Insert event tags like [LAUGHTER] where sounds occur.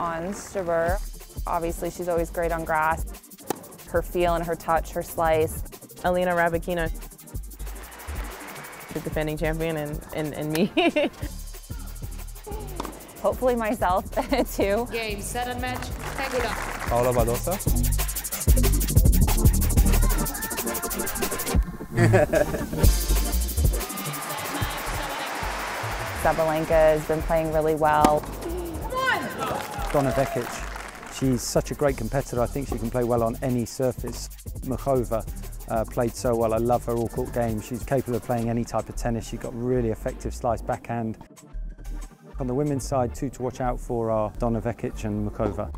Ons Jabeur. Obviously, she's always great on grass. Her feel and her touch, her slice. Alina Rybakina, the defending champion, and, and, and me. [LAUGHS] Hopefully myself [LAUGHS] too. Game, set and match, take it up. Paula Badosa. [LAUGHS] Sabalenka has been playing really well. Donna Vekic, she's such a great competitor. I think she can play well on any surface. Muchova uh, played so well. I love her all-court game. She's capable of playing any type of tennis. She's got really effective slice backhand. On the women's side, two to watch out for are Donna Vekic and Muchova.